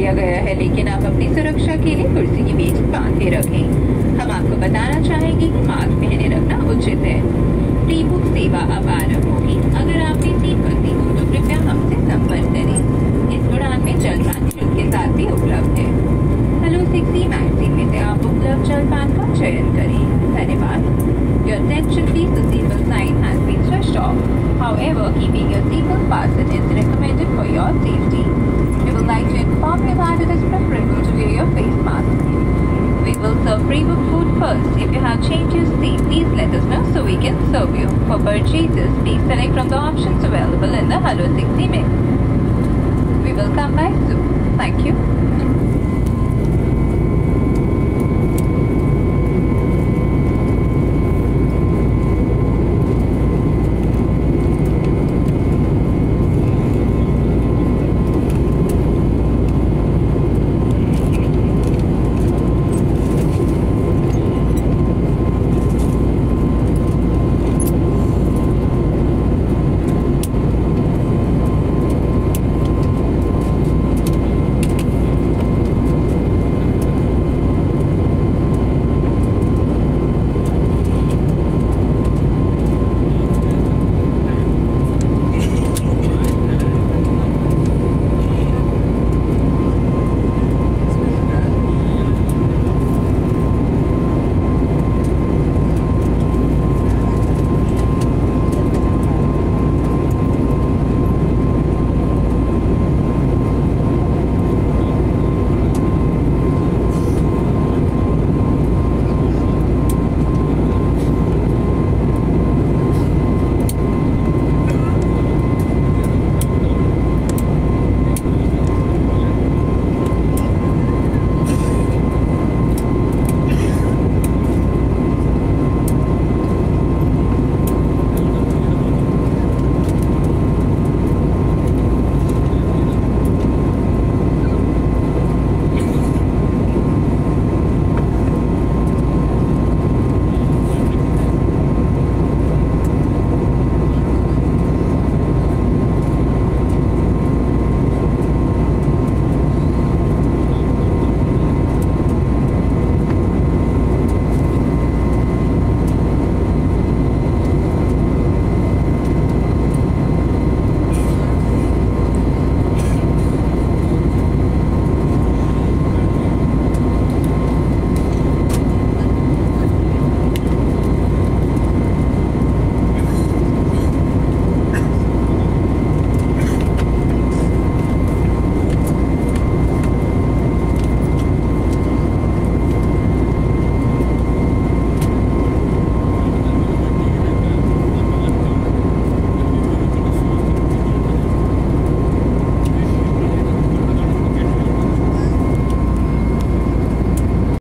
दिया गया है लेकिन आप अपनी सुरक्षा के लिए कुर्सी की मेज बांधे रखें। हम आपको बताना चाहेंगे कि मास्क पहने रखना उचित है। प्री बुक सेवा अब आरंभ होगी। अगर आपकी सीट बनती हो तो कृपया हमसे संपर्क करें। इस उड़ान में जलपान शुल्क के साथ भी उपलब्ध है। हेलो सिक्सटी मैगजीन में से आप उपलब्ध जलपान का चयन करें। धन्यवाद। Your attention please the seatbelt sign has been switched off. However, keeping your seatbelt fastened is recommended for your safety. Would like to inform you that it is preferable to wear your face mask. We will serve pre-booked food first. If you have seat, please let us know so we can serve you. For purchases, please select from the options available in the Hello 60 menu. We will come back soon. Thank you.